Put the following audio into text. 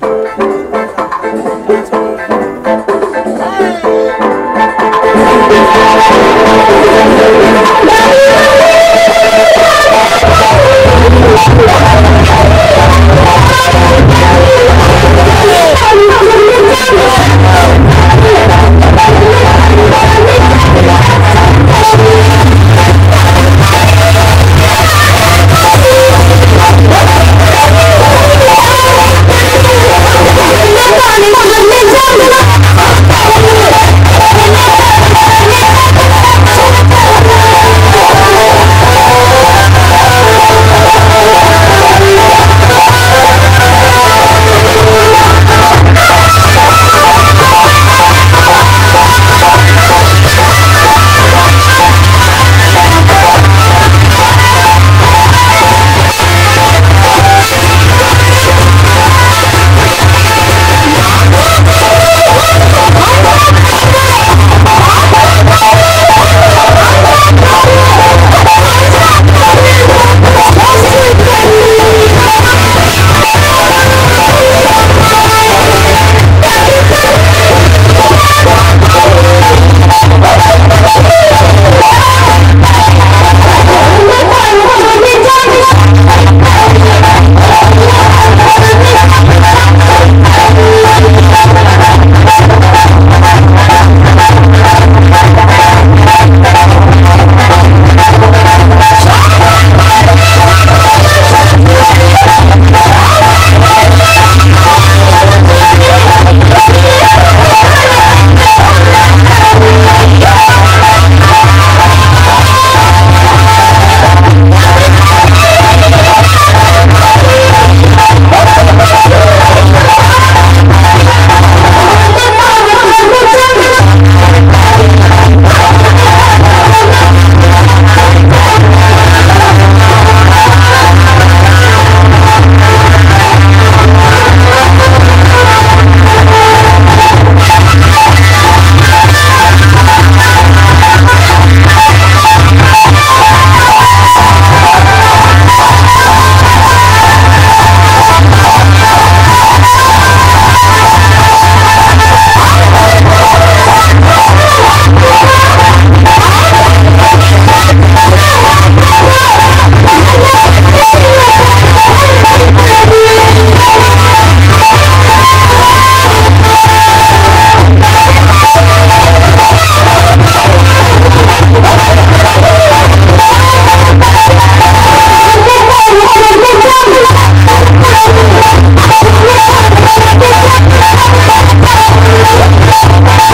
Hey!